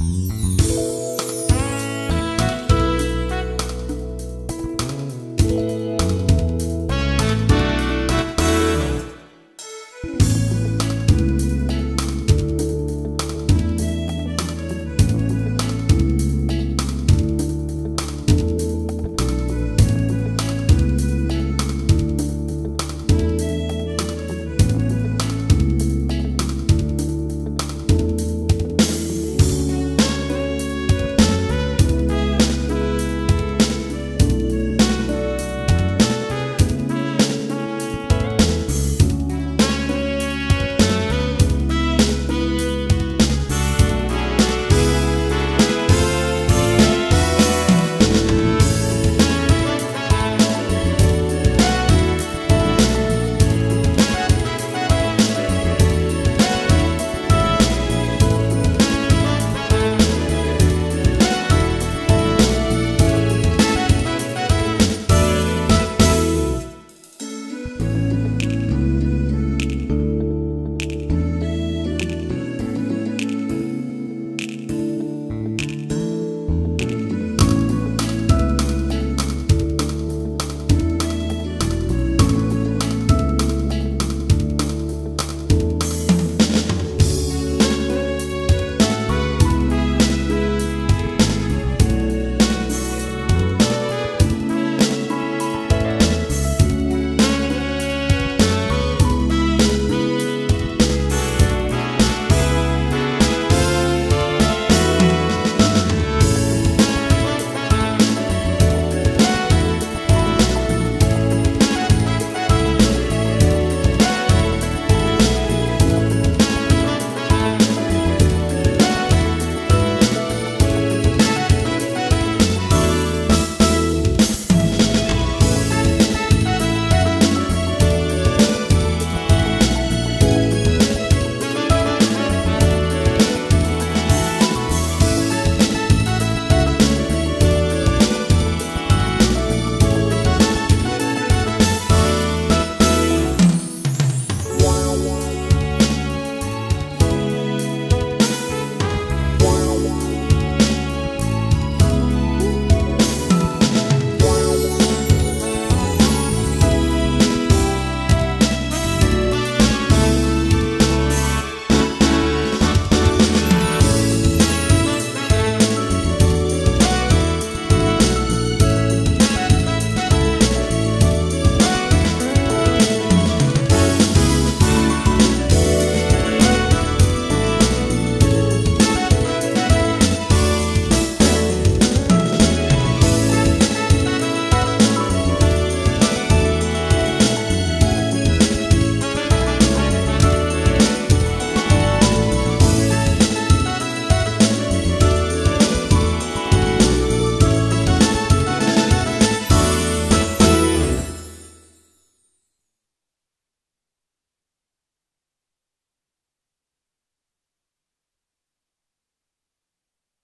Mm-hmm.